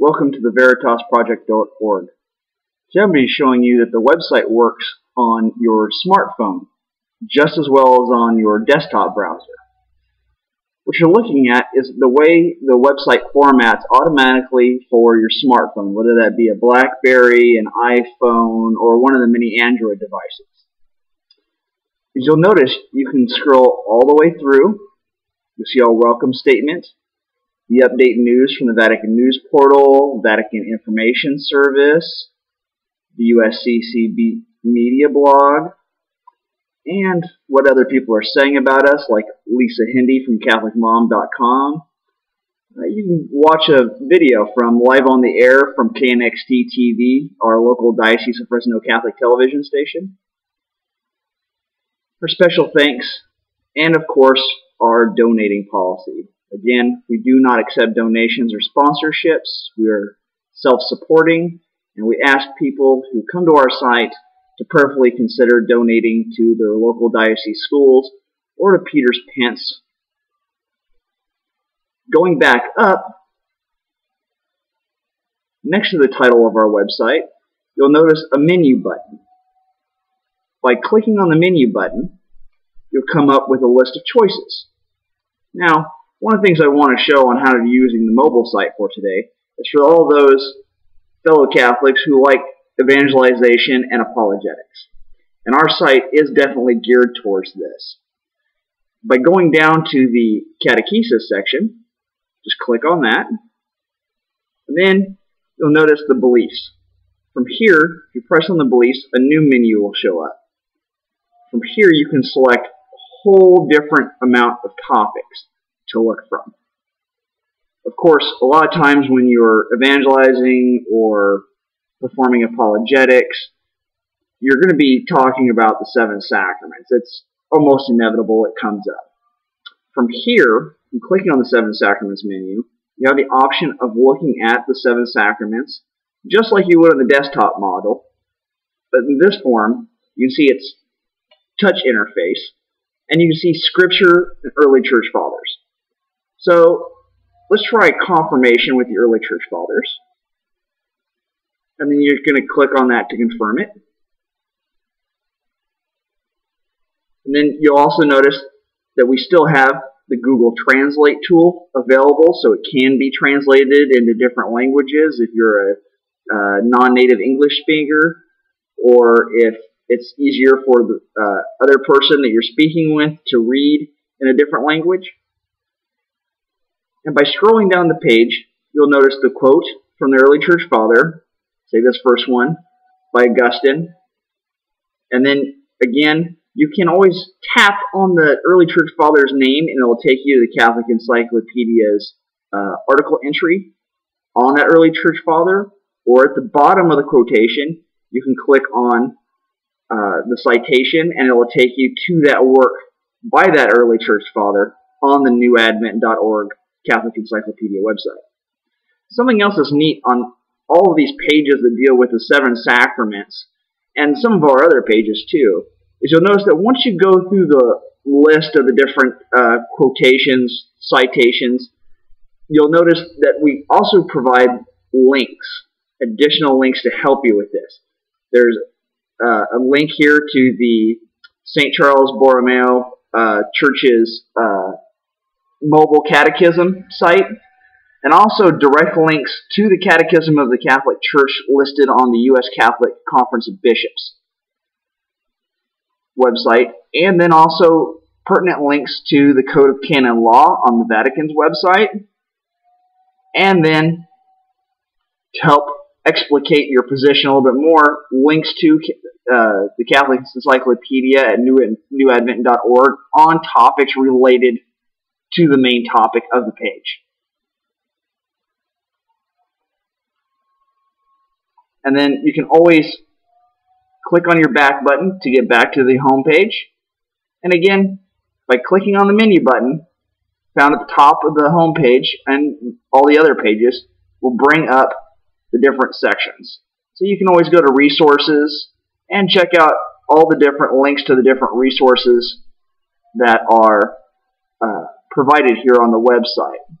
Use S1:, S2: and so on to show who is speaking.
S1: Welcome to the VeritasProject.org. Today I'm going to be showing you that the website works on your smartphone just as well as on your desktop browser. What you're looking at is the way the website formats automatically for your smartphone, whether that be a BlackBerry, an iPhone, or one of the many Android devices. As you'll notice, you can scroll all the way through. You'll see our welcome statement, the update news from the Vatican News Portal, Vatican Information Service, the USCCB media blog, and what other people are saying about us, like Lisa Hendey from CatholicMom.com. Uh, you can watch a video from Live on the Air from KNXT TV, our local Diocese of Fresno Catholic television station. For special thanks, and of course, our donating policy. Again, we do not accept donations or sponsorships. We are self-supporting, and we ask people who come to our site to prayerfully consider donating to their local diocese schools or to Peter's Pence. Going back up, next to the title of our website, you'll notice a menu button. By clicking on the menu button, you'll come up with a list of choices. Now, one of the things I want to show on how to be using the mobile site for today is for all those fellow Catholics who like evangelization and apologetics. And our site is definitely geared towards this. By going down to the catechesis section, just click on that, and then you'll notice the beliefs. From here, if you press on the beliefs, a new menu will show up. From here, you can select a whole different amount of topics to look from. Of course, a lot of times when you're evangelizing or performing apologetics, you're going to be talking about the seven sacraments. It's almost inevitable it comes up. From here, and clicking on the seven sacraments menu, you have the option of looking at the seven sacraments just like you would on the desktop model. But in this form, you can see its touch interface, and you can see Scripture and early church fathers. So let's try confirmation with the early church fathers. And then you're going to click on that to confirm it. And then you'll also notice that we still have the Google Translate tool available, so it can be translated into different languages if you're a, a non-native English speaker, or if it's easier for the uh, other person that you're speaking with to read in a different language. And by scrolling down the page, you'll notice the quote from the early church father, say this first one, by Augustine. And then again, you can always tap on the early church father's name and it will take you to the Catholic Encyclopedia's uh, article entry on that early church father. Or at the bottom of the quotation, you can click on uh, the citation and it will take you to that work by that early church father on the newadvent.org Catholic Encyclopedia website. Something else that's neat on all of these pages that deal with the seven sacraments, and some of our other pages too, is you'll notice that once you go through the list of the different uh, quotations, citations, you'll notice that we also provide links, additional links to help you with this. There's uh, a link here to the St. Charles Borromeo uh, Church's uh, mobile catechism site, and also direct links to the Catechism of the Catholic Church listed on the U.S. Catholic Conference of Bishops website, and then also pertinent links to the Code of Canon Law on the Vatican's website, and then to help explicate your position a little bit more, links to uh, the Catholic Encyclopedia at newadvent.org on topics related to the main topic of the page. And then you can always click on your back button to get back to the home page. And again, by clicking on the menu button, found at the top of the home page and all the other pages will bring up the different sections. So you can always go to resources and check out all the different links to the different resources that are uh, provided here on the website.